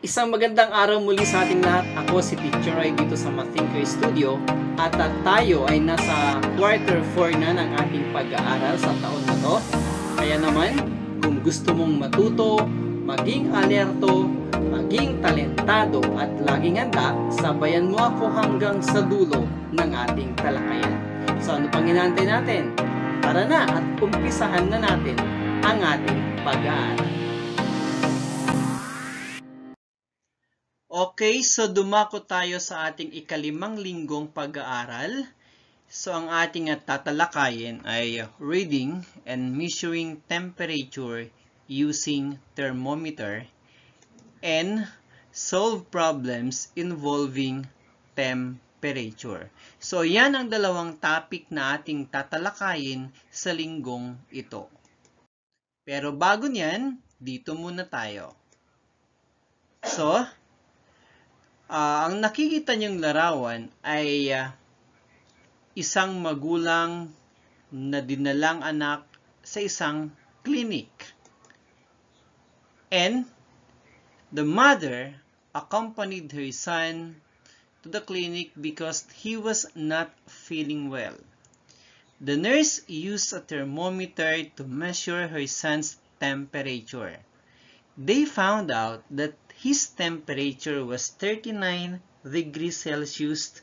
Isang magandang araw muli sa ating lahat. Ako si Teacher Roy dito sa Mathinker Studio at uh, tayo ay nasa quarter 4 na ng ating pag-aaral sa taon na to. Kaya naman, kung gusto mong matuto, maging alerto, maging talentado at laging handa, sabayan mo ako hanggang sa dulo ng ating talakayan. So ano pang inaantay natin? Tara na at umpisahan na natin ang ating pag-aaral. Okay, so dumako tayo sa ating ikalimang linggong pag-aaral. So ang ating at tatalakayin ay reading and measuring temperature using thermometer and solve problems involving temperature. So yan ang dalawang topic na ating tatalakayin sa linggong ito. Pero bago niyan, dito muna tayo. So, Uh, ang nakikita niyong larawan ay uh, isang magulang na dinalang anak sa isang clinic. And the mother accompanied her son to the clinic because he was not feeling well. The nurse used a thermometer to measure her son's temperature. They found out that his temperature was 39 degrees Celsius.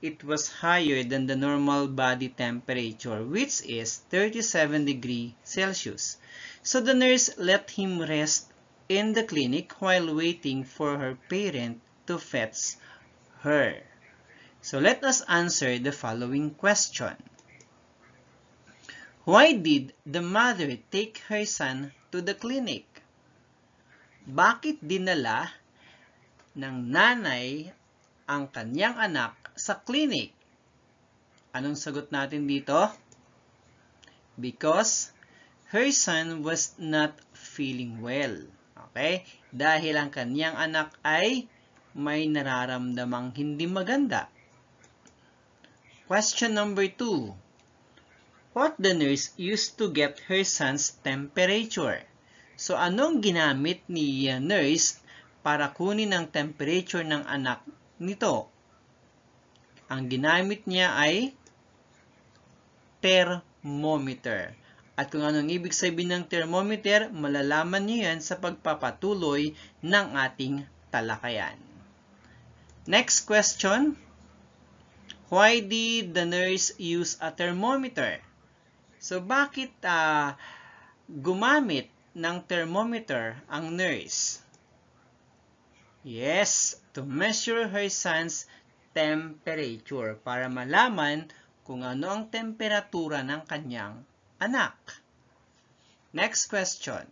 It was higher than the normal body temperature, which is 37 degrees Celsius. So the nurse let him rest in the clinic while waiting for her parent to fetch her. So let us answer the following question. Why did the mother take her son to the clinic? Bakit dinala ng nanay ang kanyang anak sa clinic? Anong sagot natin dito? Because her son was not feeling well. Okay? Dahil ang kanyang anak ay may nararamdamang hindi maganda. Question number 2. What the nurse used to get her son's temperature? So, anong ginamit ni nurse para kunin ang temperature ng anak nito? Ang ginamit niya ay thermometer. At kung anong ibig sabihin ng thermometer, malalaman niyo yan sa pagpapatuloy ng ating talakayan. Next question. Why did the nurse use a thermometer? So, bakit uh, gumamit ng thermometer ang nurse? Yes, to measure her son's temperature para malaman kung ano ang temperatura ng kanyang anak. Next question.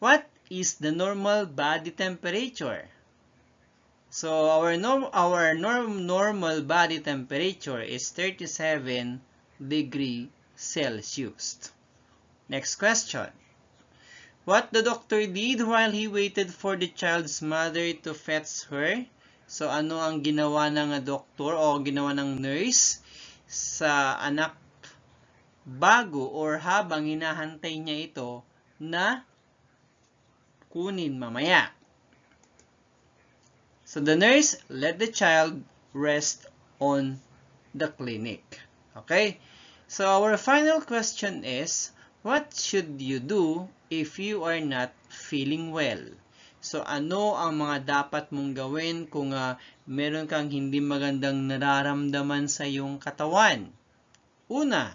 What is the normal body temperature? So our norm our norm normal body temperature is 37 degree Celsius. Next question. What the doctor did while he waited for the child's mother to fetch her. So, ano ang ginawa ng doktor o ginawa ng nurse sa anak bago or habang hinahantay niya ito na kunin mamaya. So, the nurse let the child rest on the clinic. Okay? So, our final question is, what should you do if you are not feeling well. So, ano ang mga dapat mong gawin kung uh, meron kang hindi magandang nararamdaman sa iyong katawan? Una,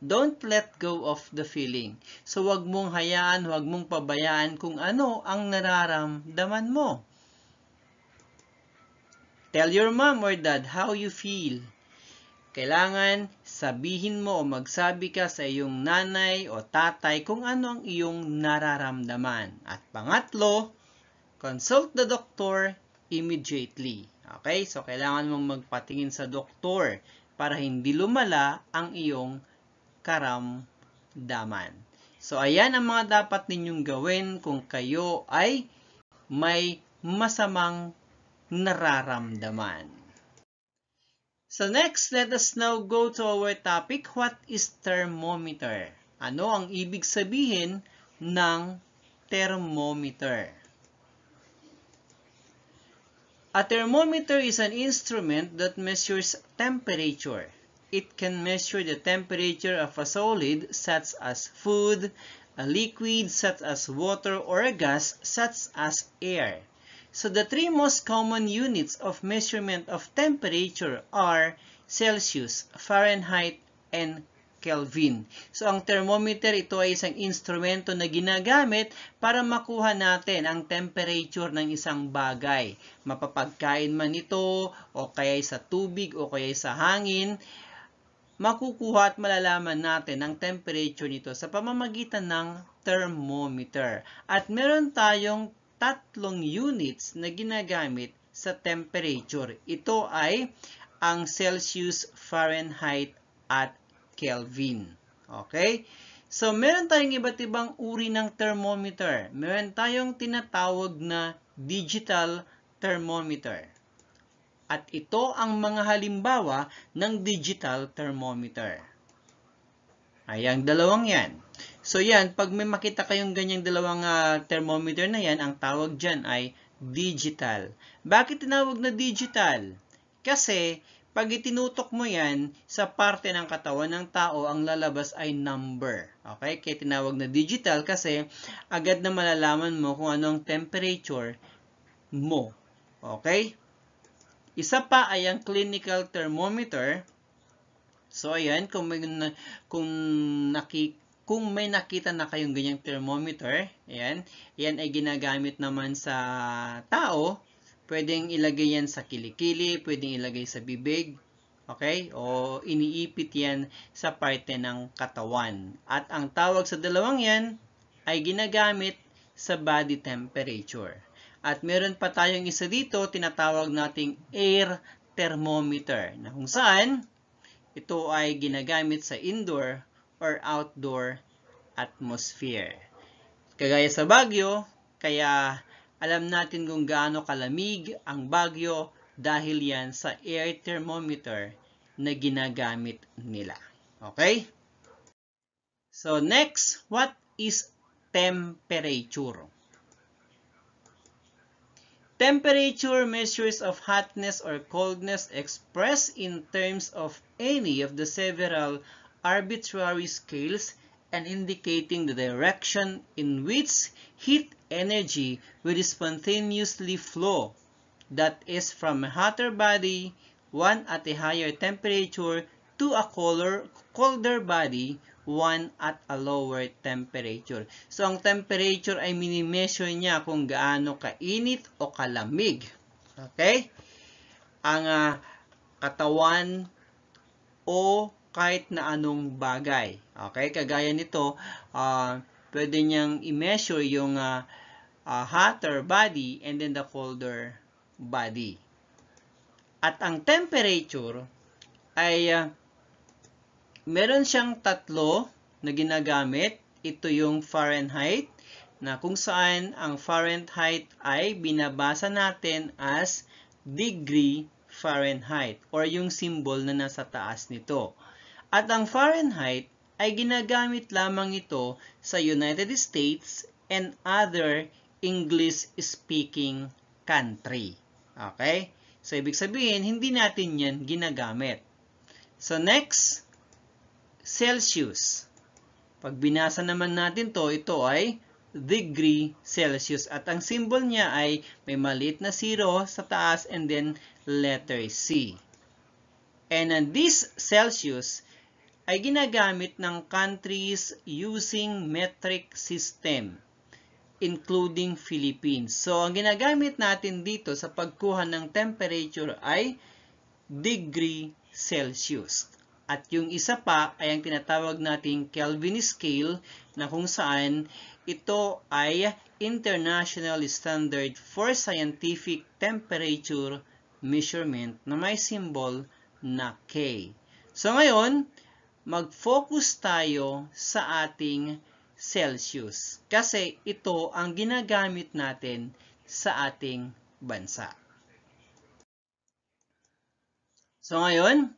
don't let go of the feeling. So, wag mong hayaan, wag mong pabayaan kung ano ang nararamdaman mo. Tell your mom or dad how you feel. Kailangan sabihin mo o magsabi ka sa iyong nanay o tatay kung ano ang iyong nararamdaman. At pangatlo, consult the doctor immediately. Okay? So, kailangan mong magpatingin sa doktor para hindi lumala ang iyong karamdaman. So, ayan ang mga dapat ninyong gawin kung kayo ay may masamang nararamdaman. So next, let us now go to our topic, what is thermometer? Ano ang ibig sabihin ng thermometer? A thermometer is an instrument that measures temperature. It can measure the temperature of a solid such as food, a liquid such as water, or a gas such as air. So the three most common units of measurement of temperature are Celsius, Fahrenheit, and Kelvin. So ang thermometer ito ay isang instrumento na ginagamit para makuha natin ang temperature ng isang bagay. Mapapagkain man ito o kaya sa tubig o kaya sa hangin, makukuha at malalaman natin ang temperature nito sa pamamagitan ng thermometer. At meron tayong tatlong units na ginagamit sa temperature. Ito ay ang Celsius, Fahrenheit, at Kelvin. Okay? So, meron tayong iba't ibang uri ng thermometer. Meron tayong tinatawag na digital thermometer. At ito ang mga halimbawa ng digital thermometer. Ay, ang dalawang yan. So, yan, pag may makita kayong ganyang dalawang uh, thermometer na yan, ang tawag dyan ay digital. Bakit tinawag na digital? Kasi, pag itinutok mo yan sa parte ng katawan ng tao, ang lalabas ay number. Okay? Kaya tinawag na digital kasi agad na malalaman mo kung anong temperature mo. Okay? Isa pa ay ang clinical thermometer. So, ayan, kung kung naki, kung may nakita na kayong ganyang thermometer, ayan, yan ay ginagamit naman sa tao Pwedeng ilagay yan sa kilikili, pwedeng ilagay sa bibig, okay? O iniipit yan sa parte ng katawan. At ang tawag sa dalawang yan ay ginagamit sa body temperature. At meron pa tayong isa dito, tinatawag nating air thermometer, na kung saan ito ay ginagamit sa indoor or outdoor atmosphere. Kagaya sa Baguio, kaya alam natin kung gaano kalamig ang Bagyo dahil yan sa air thermometer na ginagamit nila. Okay? So next, what is temperature? Temperature measures of hotness or coldness expressed in terms of any of the several arbitrary scales and indicating the direction in which heat energy will spontaneously flow. That is from a hotter body, one at a higher temperature, to a colder, colder body, one at a lower temperature. So, ang temperature ay minimeasure niya kung gaano kainit o kalamig. Okay? Ang uh, katawan o kahit na anong bagay. Okay? Kagaya nito, uh, pwede niyang i-measure yung uh, uh, hotter body and then the colder body. At ang temperature ay uh, meron siyang tatlo na ginagamit. Ito yung Fahrenheit na kung saan ang Fahrenheit ay binabasa natin as degree Fahrenheit or yung symbol na nasa taas nito. At ang Fahrenheit ay ginagamit lamang ito sa United States and other English-speaking country. Okay? So, ibig sabihin, hindi natin yan ginagamit. So, next, Celsius. Pag binasa naman natin to, ito ay degree Celsius. At ang symbol niya ay may maliit na zero sa taas and then letter C. And this Celsius ay ginagamit ng countries using metric system including Philippines. So, ang ginagamit natin dito sa pagkuha ng temperature ay degree Celsius. At yung isa pa ay ang tinatawag nating Kelvin scale na kung saan ito ay international standard for scientific temperature measurement na may symbol na K. So ngayon, mag-focus tayo sa ating Celsius kasi ito ang ginagamit natin sa ating bansa. So ngayon,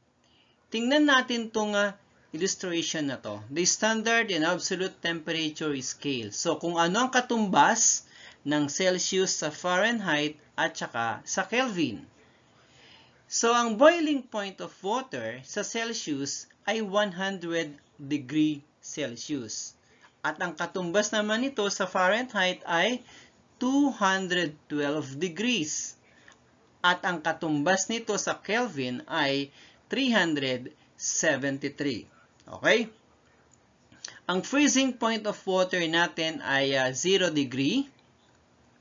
tingnan natin itong uh, illustration na to. The standard and absolute temperature scale. So, kung ano ang katumbas ng Celsius sa Fahrenheit at saka sa Kelvin. So, ang boiling point of water sa Celsius ay 100 degree Celsius. At ang katumbas naman nito sa Fahrenheit ay 212 degrees. At ang katumbas nito sa Kelvin ay 373. Okay? Ang freezing point of water natin ay uh, 0 degree.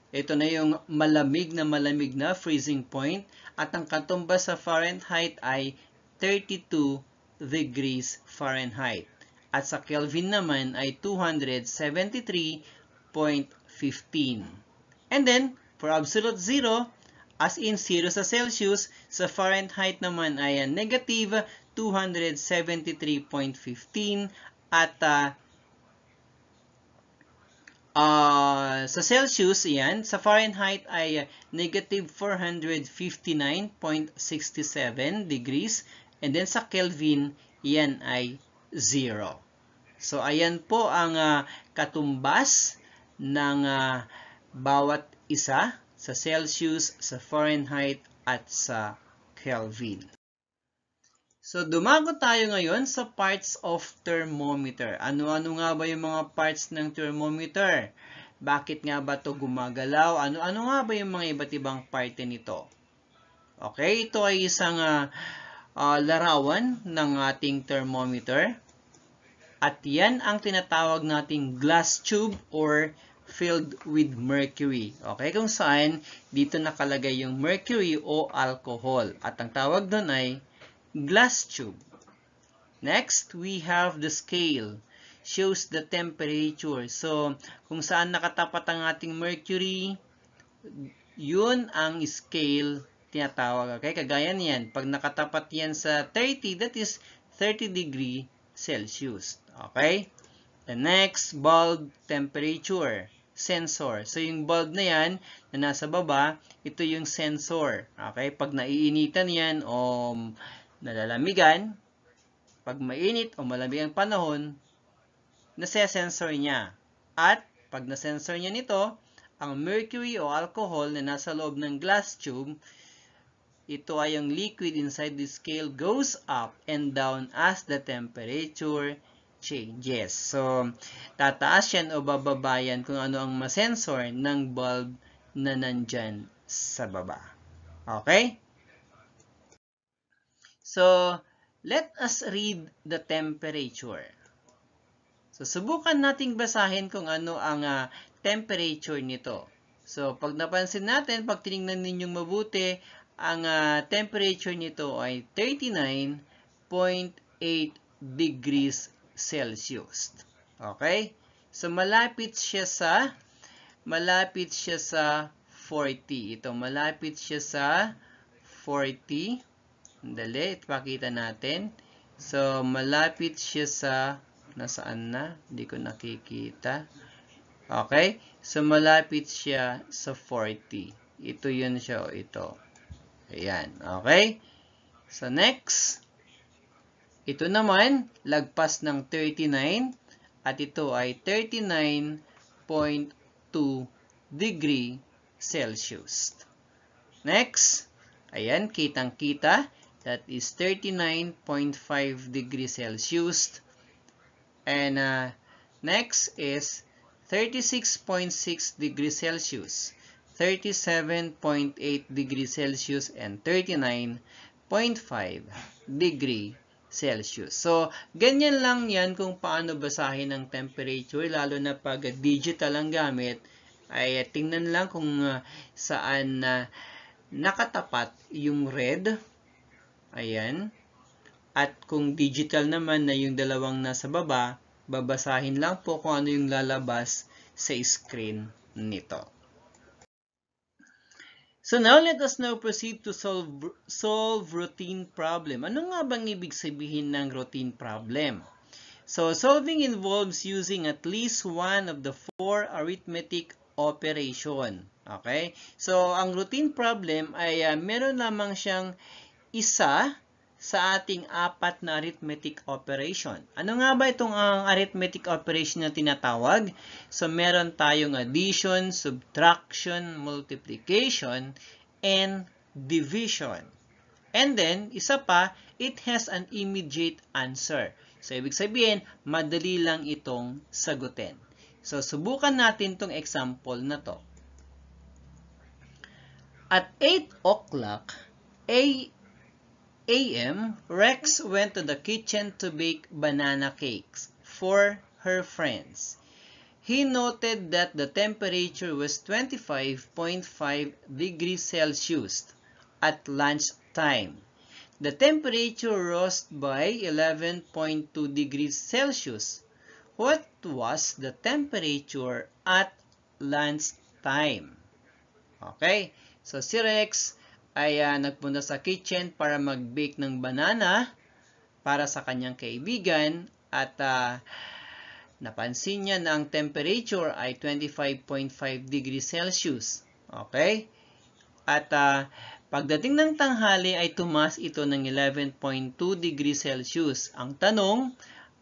Ito na yung malamig na malamig na freezing point. At ang katumbas sa Fahrenheit ay 32 degrees Fahrenheit. At sa Kelvin naman ay 273.15. And then, for absolute zero, as in 0 sa Celsius, sa Fahrenheit naman ay negative 273.15 at uh, uh, sa Celsius, yan, sa Fahrenheit ay negative 459.67 degrees and then sa Kelvin, yan ay 0. So, ayan po ang uh, katumbas ng uh, bawat isa sa Celsius, sa Fahrenheit, at sa Kelvin. So, dumago tayo ngayon sa parts of thermometer. Ano-ano nga ba yung mga parts ng thermometer? Bakit nga ba to gumagalaw? Ano-ano nga ba yung mga iba't ibang parte nito? Okay, ito ay isang uh, uh, larawan ng ating thermometer. At yan ang tinatawag nating glass tube or filled with mercury. Okay, kung saan dito nakalagay yung mercury o alcohol. At ang tawag doon ay glass tube. Next, we have the scale. Shows the temperature. So, kung saan nakatapat ang ating mercury, yun ang scale tinatawag. Okay, kagaya niyan. Pag nakatapat yan sa 30, that is 30 degree Celsius. Okay? The next, bulb temperature sensor. So, yung bulb na yan, na nasa baba, ito yung sensor. Okay? Pag naiinitan yan o nalalamigan, pag mainit o malamig ang panahon, nase-sensor niya. At, pag na-sensor niya nito, ang mercury o alcohol na nasa loob ng glass tube, ito ay ang liquid inside the scale goes up and down as the temperature changes. So, tataas yan o bababa yan kung ano ang masensor ng bulb na nandyan sa baba. Okay? So, let us read the temperature. So, subukan nating basahin kung ano ang uh, temperature nito. So, pag napansin natin, pag tinignan ninyong mabuti, ang uh, temperature nito ay 39.8 degrees Celsius. Okay? So, malapit siya sa malapit siya sa 40. Ito, malapit siya sa 40. Dali, ipakita natin. So, malapit siya sa nasaan na? Hindi ko nakikita. Okay? So, malapit siya sa 40. Ito yun siya, ito. Ayan. Okay? So, next. Ito naman, lagpas ng 39 at ito ay 39.2 degree Celsius. Next, ayan, kitang-kita, that is 39.5 degree Celsius. And uh, next is 36.6 degree Celsius, 37.8 degree Celsius, and 39.5 degree Celsius. So, ganyan lang yan kung paano basahin ang temperature, lalo na pag digital ang gamit, ay tingnan lang kung uh, saan uh, nakatapat yung red. Ayan. At kung digital naman na yung dalawang nasa baba, babasahin lang po kung ano yung lalabas sa screen nito. So now let us now proceed to solve, solve routine problem. Ano nga bang ibig sabihin ng routine problem? So solving involves using at least one of the four arithmetic operation. Okay? So ang routine problem ay uh, meron lamang siyang isa sa ating apat na arithmetic operation. Ano nga ba itong ang arithmetic operation na tinatawag? So, meron tayong addition, subtraction, multiplication, and division. And then, isa pa, it has an immediate answer. So, ibig sabihin, madali lang itong sagutin. So, subukan natin itong example na to. At 8 o'clock, a.m., Rex went to the kitchen to bake banana cakes for her friends. He noted that the temperature was 25.5 degrees Celsius at lunch time. The temperature rose by 11.2 degrees Celsius. What was the temperature at lunch time? Okay, so si Rex ay uh, nagpunta sa kitchen para mag-bake ng banana para sa kanyang kaibigan at uh, napansin niya na ang temperature ay 25.5 degrees Celsius. Okay? At uh, pagdating ng tanghali ay tumas ito ng 11.2 degrees Celsius. Ang tanong,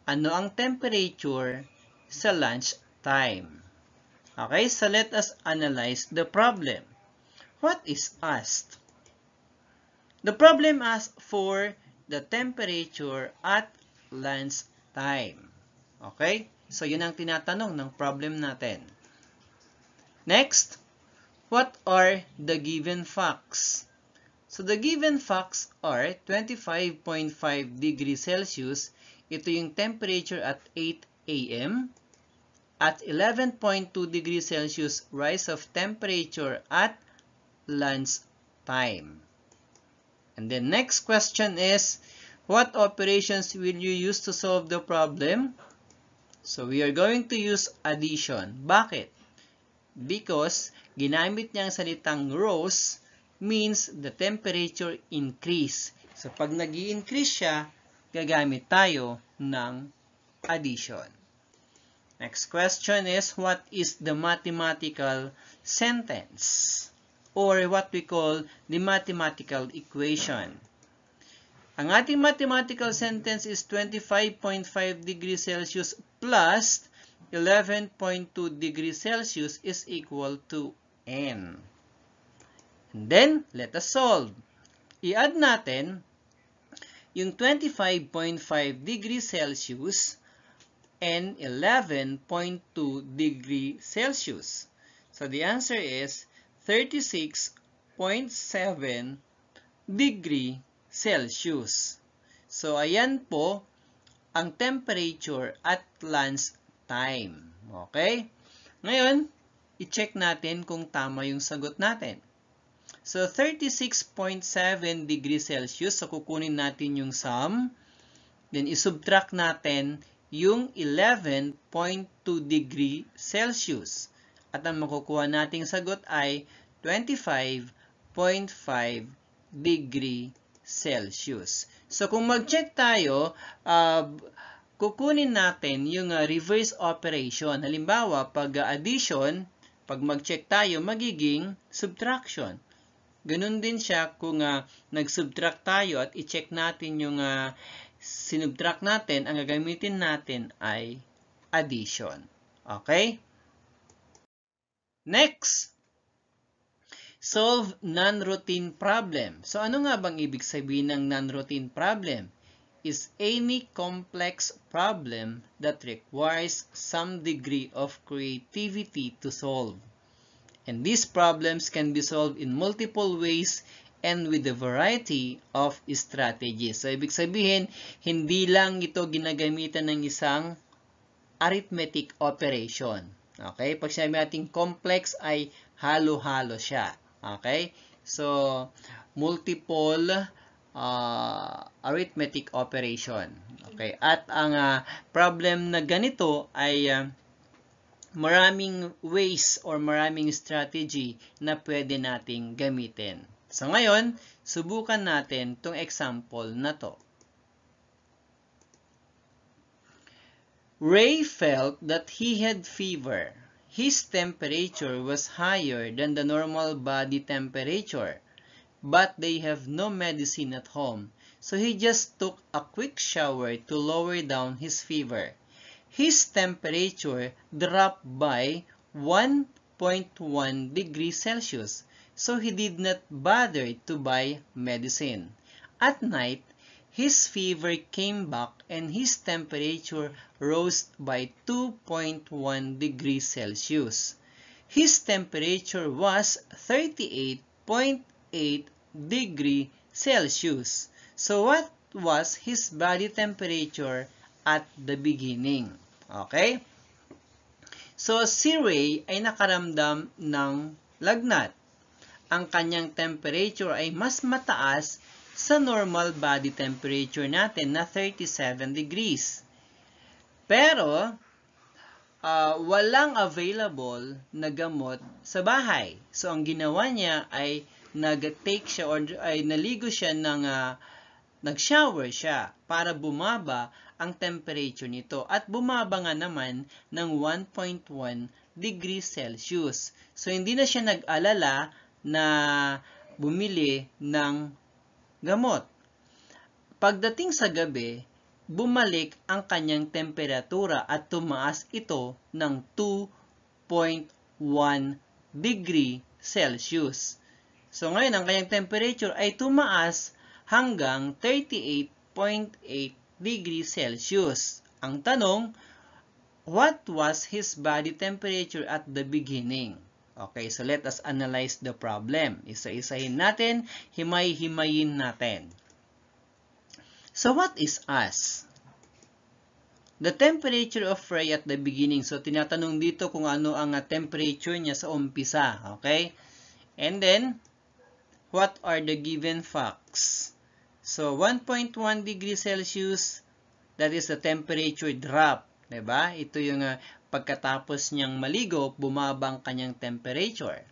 ano ang temperature sa lunch time? Okay, so let us analyze the problem. What is asked? The problem asks for the temperature at lunch time. Okay? So, yun ang tinatanong ng problem natin. Next, what are the given facts? So, the given facts are 25.5 degrees Celsius. Ito yung temperature at 8 a.m. At 11.2 degrees Celsius, rise of temperature at lunch time. And the next question is, what operations will you use to solve the problem? So, we are going to use addition. Bakit? Because, ginamit niya ang salitang rose means the temperature increase. So, pag nag increase siya, gagamit tayo ng addition. Next question is, what is the mathematical sentence? Or what we call the mathematical equation. Ang ating mathematical sentence is 25.5 degrees Celsius plus 11.2 degrees Celsius is equal to n. And then, let us solve. I-add natin yung 25.5 degrees Celsius and 11.2 degree Celsius. So, the answer is 36.7 degree Celsius. So, ayan po ang temperature at lunch time. Okay? Ngayon, i-check natin kung tama yung sagot natin. So, 36.7 degree Celsius. So, kukunin natin yung sum. Then, isubtract natin yung 11.2 degree Celsius. At ang makukuha nating sagot ay 25.5 degree Celsius. So kung mag-check tayo, uh, kukunin natin yung uh, reverse operation. Halimbawa, pag uh, addition, pag mag-check tayo, magiging subtraction. Ganun din siya kung uh, nag-subtract tayo at i-check natin yung uh, sinubtract natin, ang gagamitin natin ay addition. Okay? Next, solve non-routine problem. So ano nga bang ibig sabihin ng non-routine problem? Is any complex problem that requires some degree of creativity to solve. And these problems can be solved in multiple ways and with a variety of strategies. So, ibig sabihin, hindi lang ito ginagamitan ng isang arithmetic operation. Okay? Pag sinabi natin complex ay halo-halo siya. Okay? So, multiple uh, arithmetic operation. Okay? At ang uh, problem na ganito ay uh, maraming ways or maraming strategy na pwede nating gamitin. So, ngayon, subukan natin tong example na to. Ray felt that he had fever. His temperature was higher than the normal body temperature, but they have no medicine at home, So he just took a quick shower to lower down his fever. His temperature dropped by 1.1 degrees Celsius, so he did not bother to buy medicine. At night, his fever came back and his temperature rose by 2.1 degrees Celsius. His temperature was 38.8 degree Celsius. So what was his body temperature at the beginning? Okay? So si Ray ay nakaramdam ng lagnat. Ang kanyang temperature ay mas mataas sa normal body temperature natin na 37 degrees. Pero, uh, walang available na gamot sa bahay. So, ang ginawa niya ay nag-take siya or ay naligo siya ng uh, nag-shower siya para bumaba ang temperature nito at bumaba nga naman ng 1.1 degrees Celsius. So hindi na siya nag-alala na bumili ng gamot. Pagdating sa gabi, bumalik ang kanyang temperatura at tumaas ito ng 2.1 degree Celsius. So ngayon, ang kanyang temperature ay tumaas hanggang 38.8 degrees Celsius. Ang tanong, what was his body temperature at the beginning? Okay, so let us analyze the problem. Isa-isahin natin, himay-himayin natin. So what is us? The temperature of Ray at the beginning. So tinatanong dito kung ano ang temperature niya sa umpisa. Okay? And then, what are the given facts? So 1.1 degrees Celsius, that is the temperature drop. Diba? Ito yung uh, pagkatapos niyang maligo, bumaba ang kanyang temperature.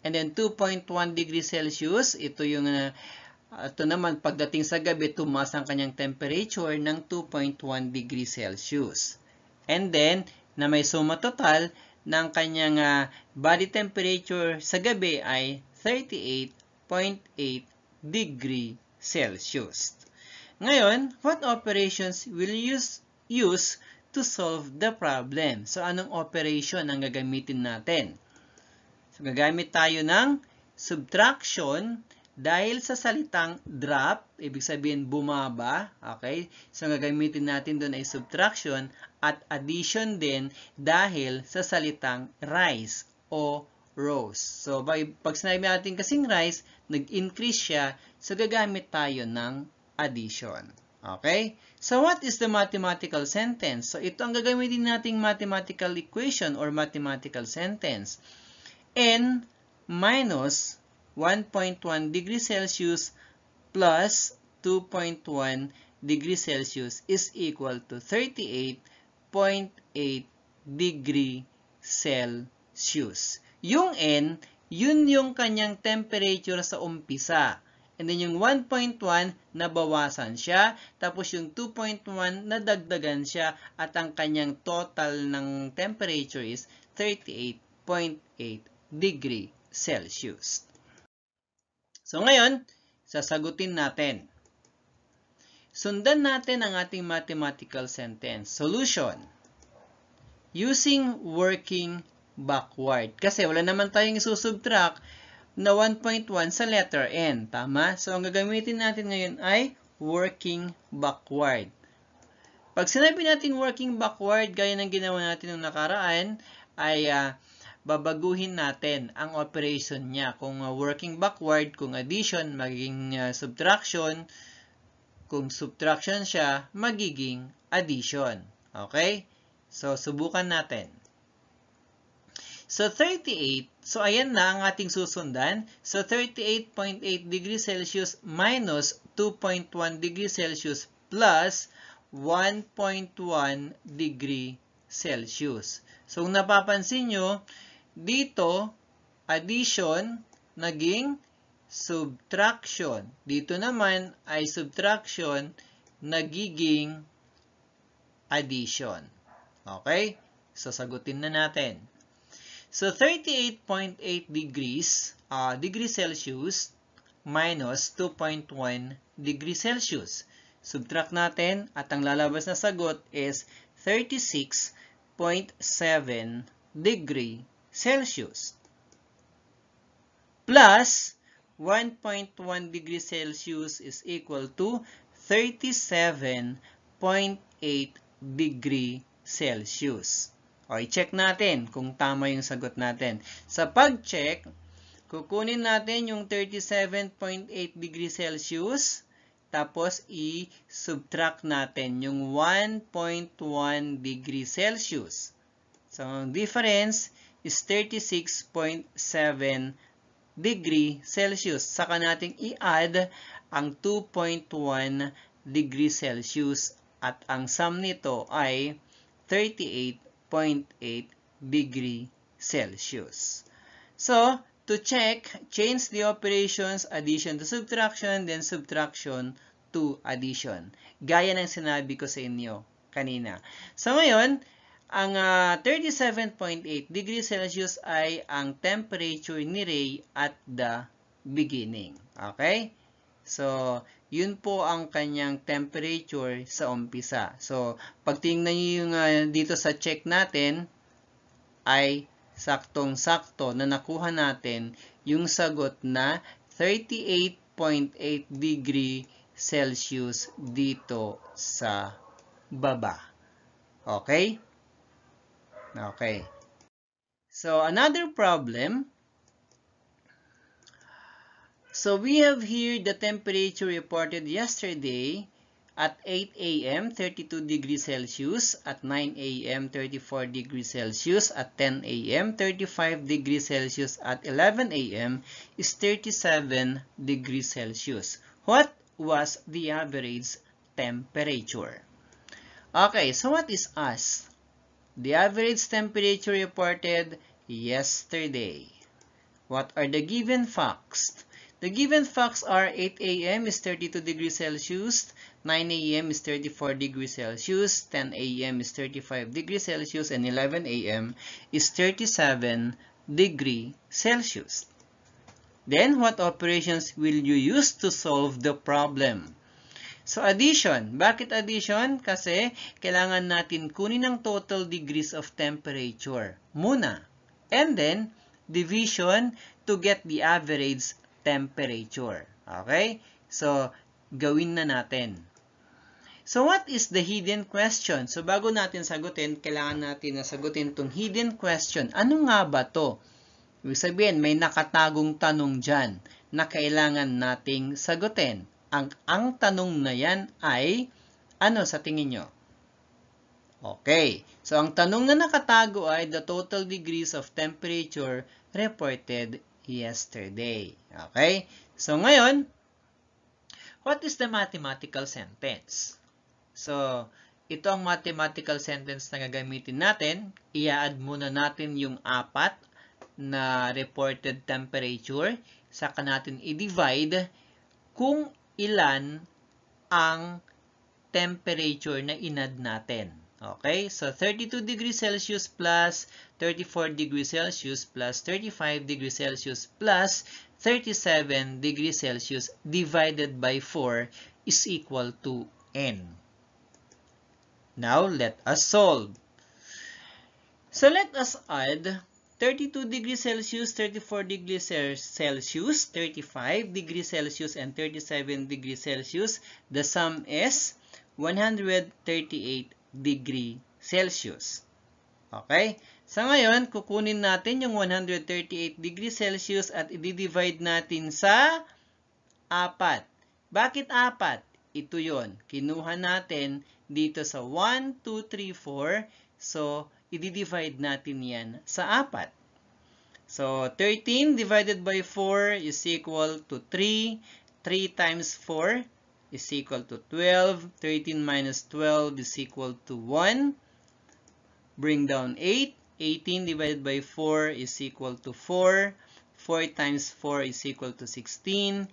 And then 2.1 degrees Celsius, ito yung uh, ito naman pagdating sa gabi, tumaas ang kanyang temperature ng 2.1 degrees Celsius. And then, na may suma total ng kanyang uh, body temperature sa gabi ay 38.8 degree Celsius. Ngayon, what operations will use, use to solve the problem. So, anong operation ang gagamitin natin? So, gagamit tayo ng subtraction dahil sa salitang drop, ibig sabihin bumaba, okay? So, gagamitin natin doon ay subtraction at addition din dahil sa salitang rise o rose. So, pag sinabi natin kasing rise, nag-increase siya, so gagamit tayo ng addition. Okay? So, what is the mathematical sentence? So, ito ang gagamitin nating mathematical equation or mathematical sentence. N minus 1.1 degree Celsius plus 2.1 degree Celsius is equal to 38.8 degree Celsius. Yung N, yun yung kanyang temperature sa umpisa. And then yung 1.1, nabawasan siya. Tapos yung 2.1, nadagdagan siya. At ang kanyang total ng temperature is 38.8 degree Celsius. So ngayon, sasagutin natin. Sundan natin ang ating mathematical sentence. Solution. Using working backward. Kasi wala naman tayong isusubtract na 1.1 sa letter N. Tama? So, ang gagamitin natin ngayon ay working backward. Pag sinabi natin working backward, gaya ng ginawa natin ng nakaraan, ay uh, babaguhin natin ang operation niya. Kung uh, working backward, kung addition, magiging uh, subtraction. Kung subtraction siya, magiging addition. Okay? So, subukan natin. So, 38. So, ayan na ang ating susundan. So, 38.8 degrees Celsius minus 2.1 degrees Celsius plus 1.1 degree Celsius. So, kung napapansin nyo, dito, addition, naging subtraction. Dito naman ay subtraction, nagiging addition. Okay? So, sagutin na natin. So 38.8 degrees uh, degree Celsius minus 2.1 degree Celsius. Subtract natin at ang lalabas na sagot is 36.7 degree Celsius. Plus 1.1 degree Celsius is equal to 37.8 degree Celsius. O, i-check natin kung tama yung sagot natin. Sa pag-check, kukunin natin yung 37.8 degree Celsius, tapos i-subtract natin yung 1.1 degree Celsius. So, ang difference is 36.7 degree Celsius. Saka natin i-add ang 2.1 degree Celsius at ang sum nito ay 38 0.8 degree Celsius. So, to check, change the operations addition to subtraction, then subtraction to addition. Gaya ng sinabi ko sa inyo kanina. So, ngayon, ang uh, ah, 37.8 degree Celsius ay ang temperature ni Ray at the beginning. Okay? So, yun po ang kanyang temperature sa umpisa. So, pag tingnan nyo yung uh, dito sa check natin, ay saktong-sakto na nakuha natin yung sagot na 38.8 degree Celsius dito sa baba. Okay? Okay. So, another problem So we have here the temperature reported yesterday at 8 a.m. 32 degrees Celsius, at 9 a.m. 34 degrees Celsius, at 10 a.m. 35 degrees Celsius, at 11 a.m. is 37 degrees Celsius. What was the average temperature? Okay, so what is us? The average temperature reported yesterday. What are the given facts? The given facts are 8 a.m. is 32 degrees Celsius, 9 a.m. is 34 degrees Celsius, 10 a.m. is 35 degrees Celsius, and 11 a.m. is 37 degrees Celsius. Then, what operations will you use to solve the problem? So, addition. Bakit addition? Kasi kailangan natin kunin ang total degrees of temperature muna. And then, division to get the average temperature. Okay? So, gawin na natin. So, what is the hidden question? So, bago natin sagutin, kailangan natin na sagutin itong hidden question. Ano nga ba to? Ibig sabihin, may nakatagong tanong dyan na kailangan nating sagutin. Ang, ang tanong na yan ay, ano sa tingin nyo? Okay. So, ang tanong na nakatago ay the total degrees of temperature reported yesterday. Okay? So, ngayon, what is the mathematical sentence? So, ito ang mathematical sentence na gagamitin natin. I-add muna natin yung apat na reported temperature. Saka natin i-divide kung ilan ang temperature na inad natin. Okay, so 32 degrees Celsius plus 34 degrees Celsius plus 35 degrees Celsius plus 37 degrees Celsius divided by 4 is equal to n. Now, let us solve. So, let us add 32 degrees Celsius, 34 degrees Celsius, 35 degrees Celsius, and 37 degrees Celsius. The sum is 138 degree Celsius. Okay? Sa ngayon, kukunin natin yung 138 degree Celsius at i-divide natin sa 4. Bakit 4? Ito yon. Kinuha natin dito sa 1, 2, 3, 4. So, i-divide natin yan sa 4. So, 13 divided by 4 is equal to 3. 3 times 4 is equal to 12. 13 minus 12 is equal to 1. Bring down 8. 18 divided by 4 is equal to 4. 4 times 4 is equal to 16.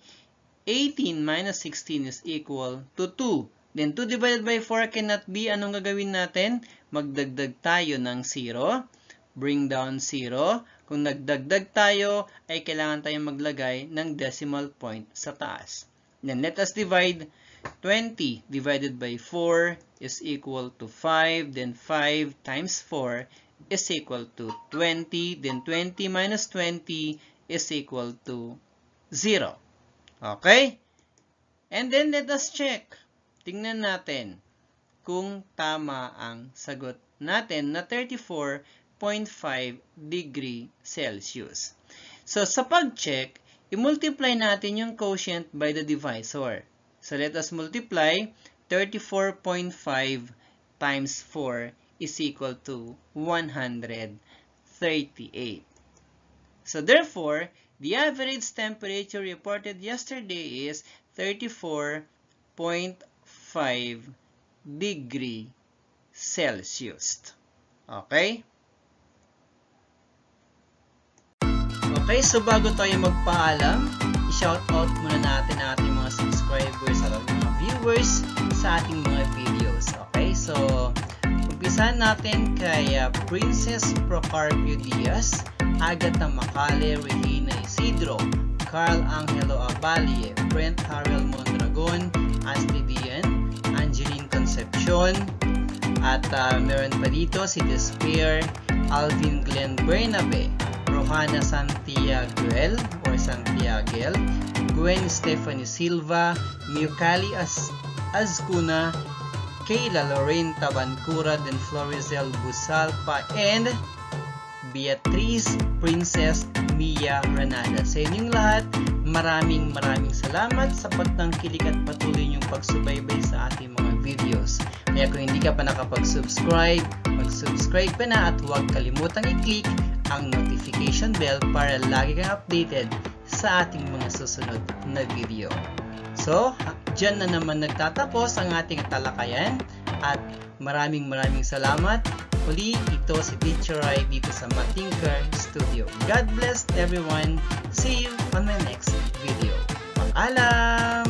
18 minus 16 is equal to 2. Then 2 divided by 4 cannot be. Anong gagawin natin? Magdagdag tayo ng 0. bring down 0. Kung nagdagdag tayo, ay kailangan tayong maglagay ng decimal point sa taas. Then let us divide 20 divided by 4 is equal to 5. Then 5 times 4 is equal to 20. Then 20 minus 20 is equal to 0. Okay? And then let us check. Tingnan natin kung tama ang sagot natin na 34.5 degree Celsius. So sa pag-check, i-multiply natin yung quotient by the divisor. So let us multiply 34.5 times 4 is equal to 138. So therefore, the average temperature reported yesterday is 34.5 degree Celsius. Okay? Okay, so bago tayo magpaalam, i-shout out muna natin ating mga subscribers at mga viewers sa ating mga videos. Okay, so umpisan natin kay uh, Princess Procarpio Diaz, Agatha Macale, Regina Isidro, Carl Angelo Abalie, Brent Harrell Mondragon, Ashley Dian, Angeline Concepcion, at uh, meron pa dito si Despair, Alvin Glenn Bernabe, Rohana Santiaguel or Santiaguel, Gwen Stephanie Silva, Miukali Azcuna, Kayla Lorraine Tabancura, then Florizel Busalpa, and Beatrice Princess Mia Renada. Sa inyong lahat, maraming maraming salamat sa patangkilik at patuloy niyong pagsubaybay sa ating mga videos. Kaya kung hindi ka pa nakapag-subscribe, mag-subscribe ka na at huwag kalimutang i-click ang notification bell para lagi kang updated sa ating mga susunod na video. So, dyan na naman nagtatapos ang ating talakayan at maraming maraming salamat. Uli, ito si Teacher Rai dito sa Matinker Studio. God bless everyone. See you on my next video. Pag-alam!